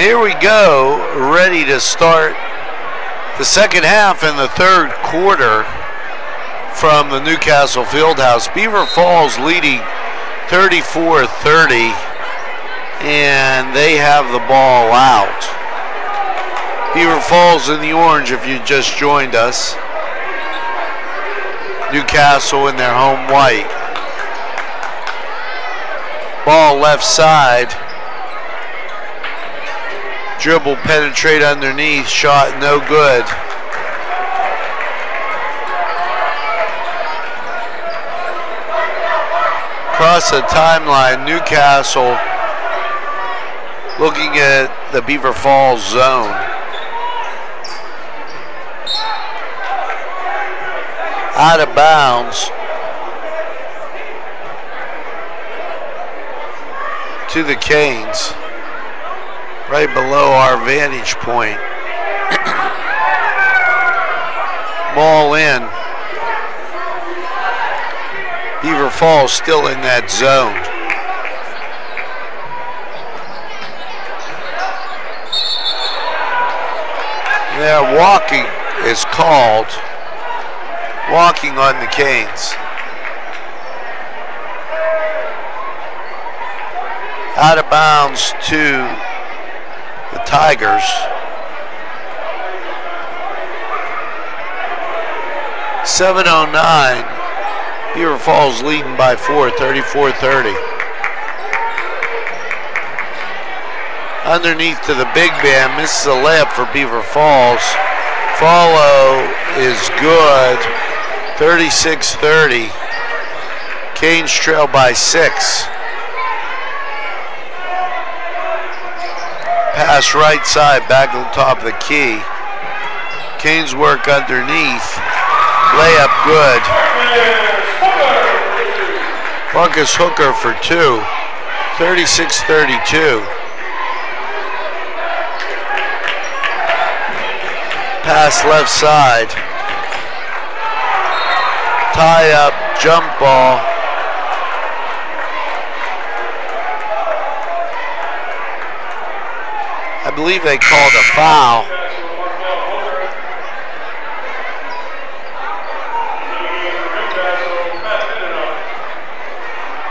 here we go, ready to start the second half and the third quarter from the New Castle Fieldhouse. Beaver Falls leading 34-30 and they have the ball out. Beaver Falls in the orange if you just joined us. New Castle in their home white. Ball left side. Dribble penetrate underneath, shot no good. Across the timeline, New Castle looking at the Beaver Falls zone. Out of bounds to the Canes, right below our vantage point. Ball in. Beaver Falls still in that zone. There, walking is called. Walking on the Canes. Out of bounds to the Tigers. Seven oh nine. Beaver Falls leading by four, 34-30. underneath to the big man, misses a layup for Beaver Falls. Follow is good, 36-30. Canes trail by six. Pass right side, back on top of the key. Canes work underneath. Layup good. Marcus Hooker for two. 36-32. pass left side. Tie up, jump ball. Believe they called a foul.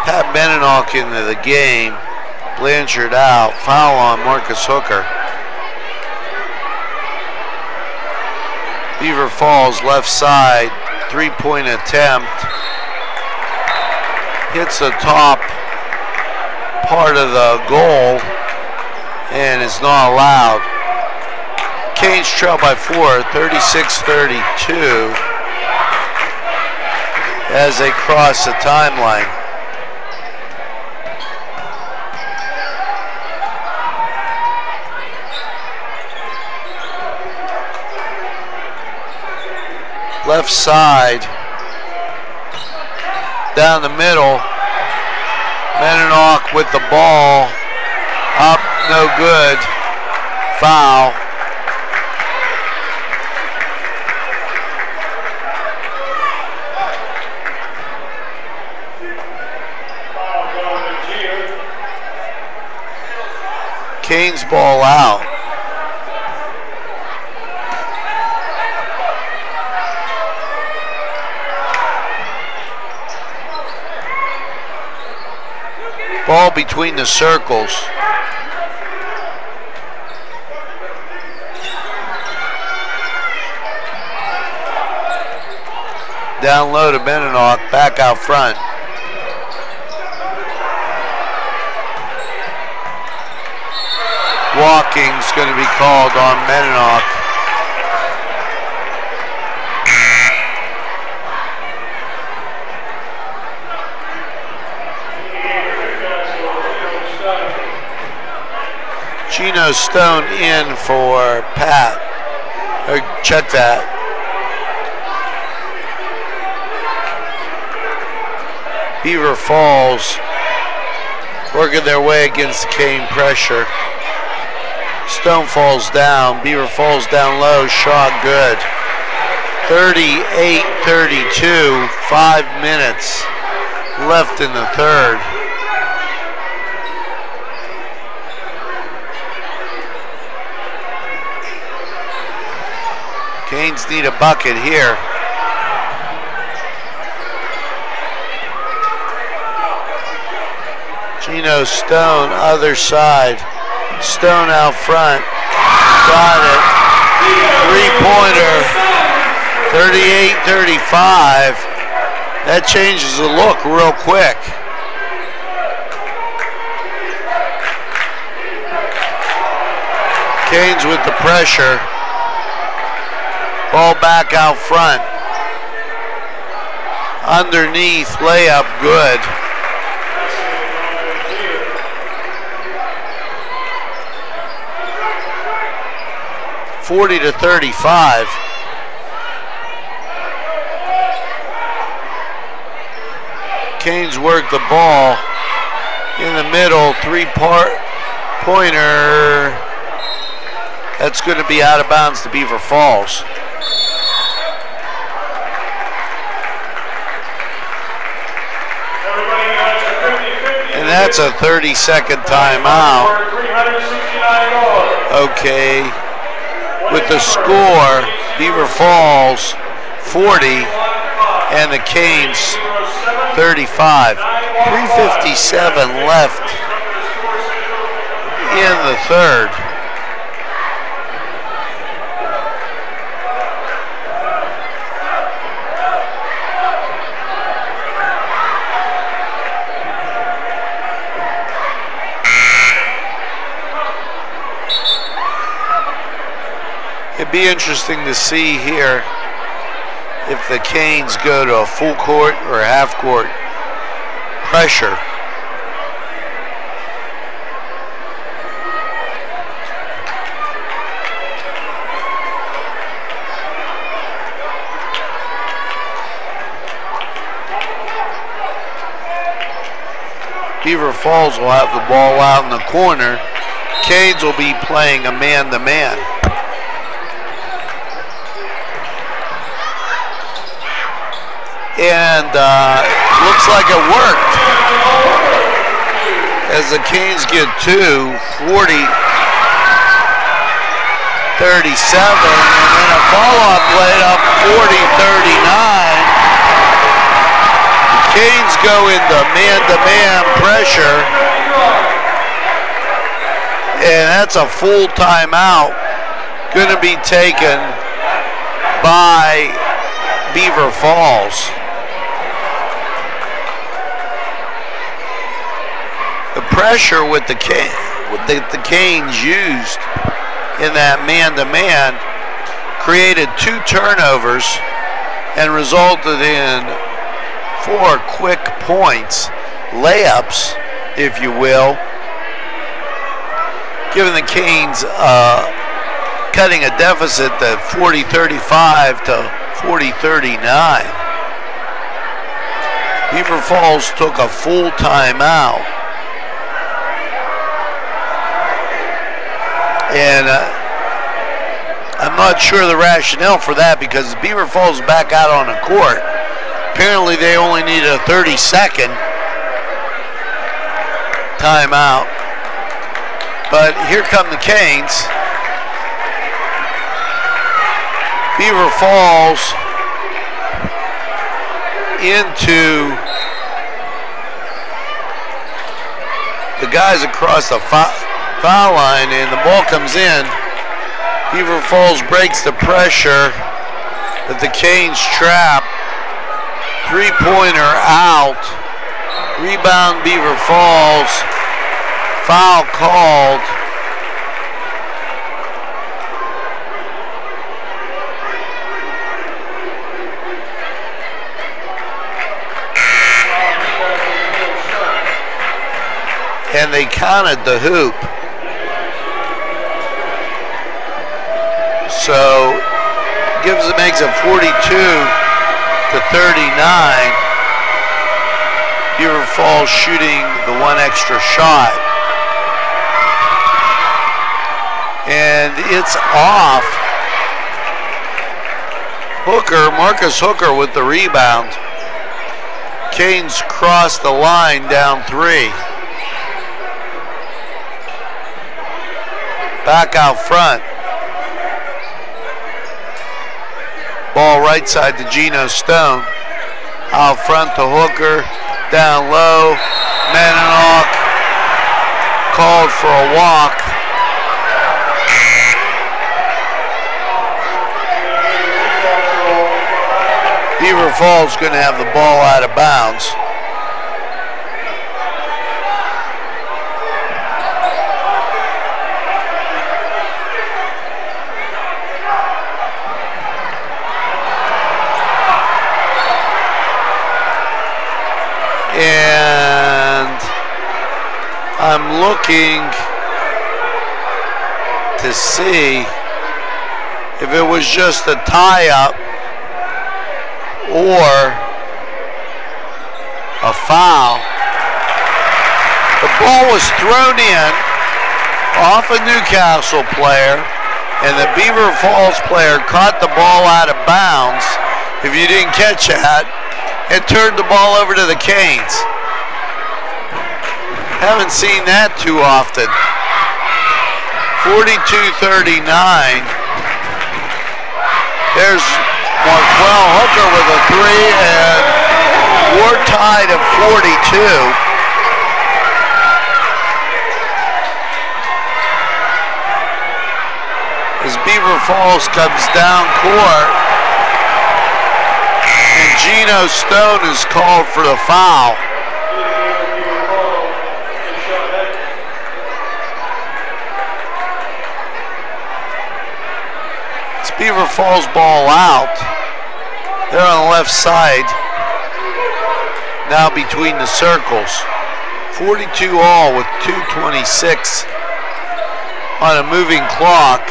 Pat Beninock into the game. Blanchard out. Foul on Marcus Hooker. Beaver Falls left side, three-point attempt. Hits the top part of the goal and is not allowed. Canes trail by four, 36-32 as they cross the timeline. left side. Down the middle. Beninock with the ball. Up, no good. Foul. Canes ball out. Ball between the circles. Down low to Beninock, back out front. Walking's going to be called on Beninock. Geno Stone in for Pat. Or check that. Beaver Falls working their way against Cane pressure. Stone falls down. Beaver falls down low. Shot good. 38-32. Five minutes left in the third. Canes need a bucket here. Geno Stone, other side. Stone out front. Got it. Three-pointer. 38-35. That changes the look real quick. Canes with the pressure. Ball back out front. Underneath, layup good. Forty to thirty-five. Canes work the ball in the middle, three-part pointer. That's going to be out of bounds to Beaver Falls. And that's a 30 second timeout. Okay. With the score, Beaver Falls 40 and the Canes 35. 357 left in the third. It'd be interesting to see here if the Canes go to a full court or half court pressure. Beaver Falls will have the ball out in the corner. Canes will be playing a man-to-man. And uh, looks like it worked. As the Canes get two, 40, 37, and then a follow-up laid up 40-39. Canes go into man-to-man pressure. And that's a full timeout going to be taken by Beaver Falls. Pressure with the, the, Canes used in that man-to-man created two turnovers and resulted in four quick points, layups, if you will, giving the Canes uh, cutting a deficit to 40-35 to 40-39. Beaver Falls took a full timeout. And uh, I'm not sure the rationale for that because Beaver Falls back out on the court. Apparently they only need a 30 second timeout. But here come the Canes. Beaver Falls into the guys across the foul line and the ball comes in. Beaver Falls breaks the pressure that the Canes trap. Three-pointer out. Rebound Beaver Falls. Foul called. and they counted the hoop. So gives it makes it 42 to 39. Beaver Falls shooting the one extra shot. And it's off. Hooker, Marcus Hooker with the rebound. Canes cross the line down three. Back out front. Ball right side to Geno Stone. Out front to Hooker. Down low. Beninock called for a walk. Beaver Falls going to have the ball out of bounds. And I'm looking to see if it was just a tie-up or a foul. The ball was thrown in off a New Castle player, and the Beaver Falls player caught the ball out of bounds. If you didn't catch that, and turned the ball over to the Canes. Haven't seen that too often. 42-39. There's Marquel Hooker with a three, and we're tied at 42. As Beaver Falls comes down court, and Geno Stone is called for the foul. It's Beaver Falls ball out. They're on the left side. Now between the circles. 42 all with 226 on a moving clock.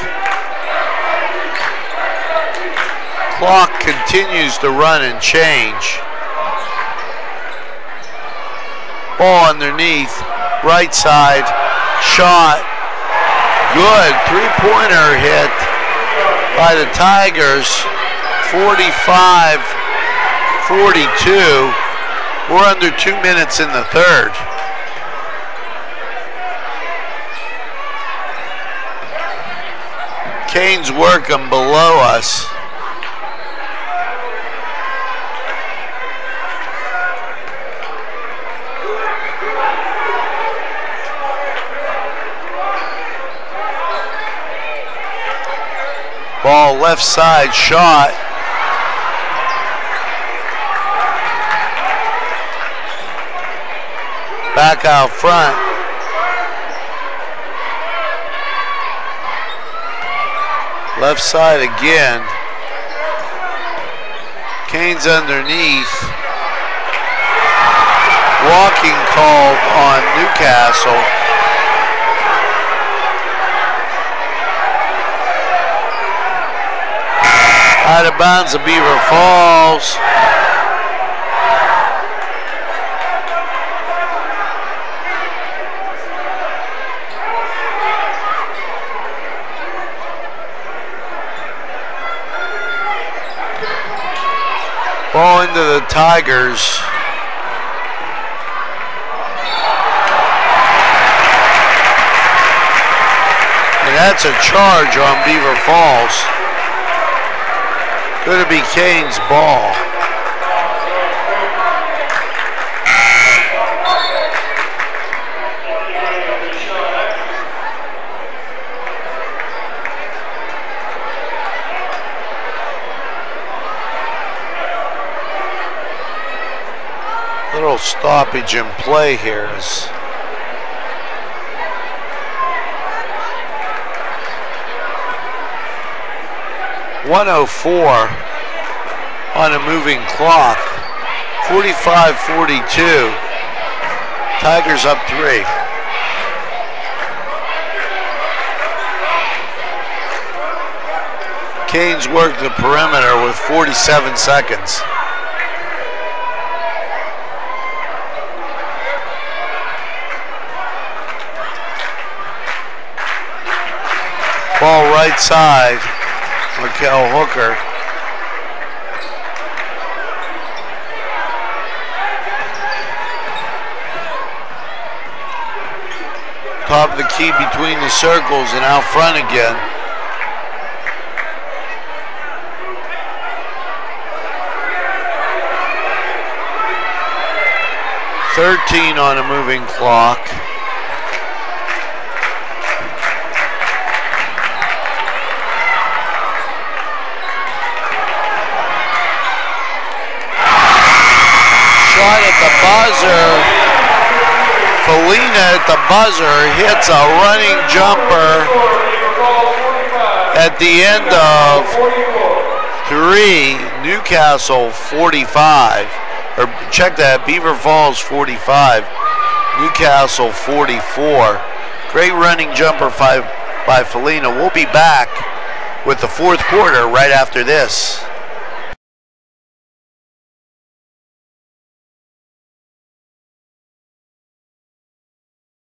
Clock continues to run and change. Ball underneath, right side, shot. Good three-pointer hit by the Tigers. 45 42. We're under two minutes in the third. Canes working below us. Ball left side shot. Back out front. Left side again. Canes underneath. Walking call on New Castle. Out of bounds of Beaver Falls. Ball into the Tigers. And that's a charge on Beaver Falls. Going to be Canes ball. Little stoppage in play here is One oh four on a moving clock. 45-42. Tigers up three. Canes work the perimeter with 47 seconds. Ball right side. Mikel Hooker. Pop the key between the circles and out front again. Thirteen on a moving clock. The buzzer. Felina at the buzzer hits a running jumper at the end of three. New Castle 45 or check that, Beaver Falls 45, New Castle 44. Great running jumper by, by Felina. We'll be back with the fourth quarter right after this.